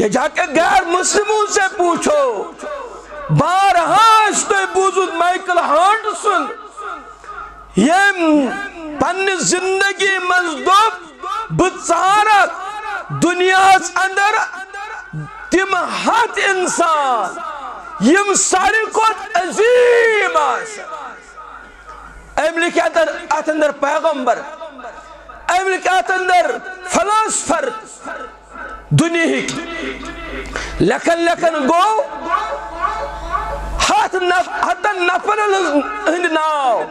یہ جا کے غیر مسلموں سے پوچھو۔ بارہاش تو بوزد مائیکل ہانٹسن، یہ پن زندگی مزدوب بچارک دنیا اندر تم ہاتھ انسان، یم ساری کھت عظیم آسان ایم لکھا ات اندر پیغمبر۔ ایم لکھا ات اندر فلاسفر دنیاہک لکھن لکھن گو ہاتھ ہتن نفر ہند ناو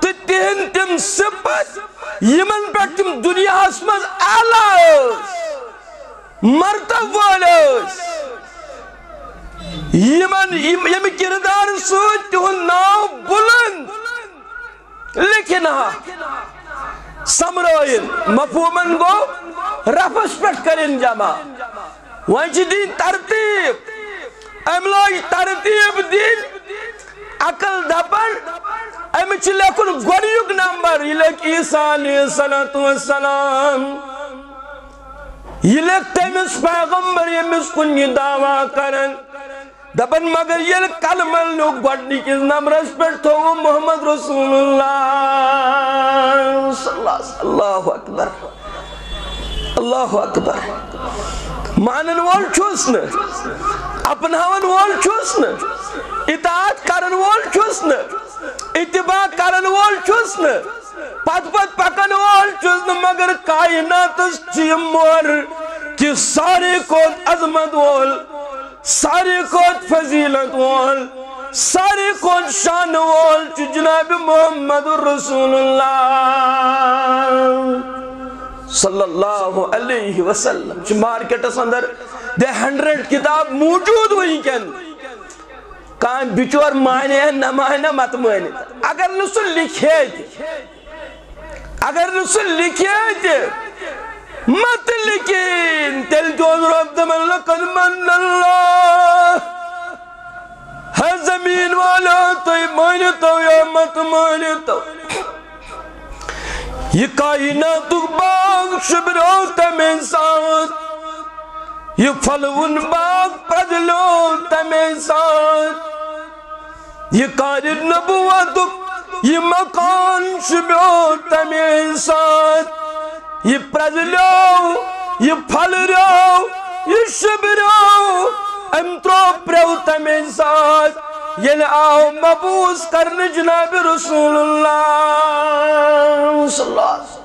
تو تہن تم صفت یمن پر تم دنیا من اعلی مرتب والس یمن یم کردار سوت تہن ناو بلند لیکن ہاں سمرائن مفہومن گو رفس پٹ کرن جمع۔ وانچ دین ترتیب۔ املاج ترتیب دین۔ عقل دپن امچ لیکن گوڑیوک نمبر۔ یہ لیک عیسیٰ علیہ السلام یہ لیک تیمس پیغمبر یمس کنی دعویٰ کرن۔ دپن مگر یہ کلمل لوگ گوڑنی کس نمرس پر تو محمد رسول اللہ۔ صلی اللہ اکبر اللہ اکبر مانن وول چھوس ن اپناون وول چھوس ن اطاعت کرن وول چھوس ن اتباع کرن وول چھوس ن پت پت پکن وول چھوس ن مگر کائنات چیم مور کہ سارے کو عظمت وول سارے کوت فضیلت وول سارے کوت شان وول چھ جناب محمد رسول اللہ صلی اللہ علیہ وسلم، چھ مارکیٹس اندر دے ہنڈریڈ کتاب موجود ہوئی کن۔ کان بچور مانے ہیں نہ مانے مت مانے اگر نسو لکھے تھی اگر نسو لکھے تھی مت لکھین تل جون رب دمن لکن من اللہ۔ ہے زمین والا تو مانے تو یا مت مانے تو۔ یہ کائنات باغ شبرو تمہیں ساتھ یہ پھلون باغ پدلو تمہیں ساتھ یہ کار نبوت، یہ مکان شبرو تمہیں ساتھ یہ پرزلو یہ پھل رو، یہ شبرو ام ترو پرو تمہیں ساتھ یعنی یہ آو مبوس کرن جناب رسول اللہ صلی اللہ علیہ وسلم۔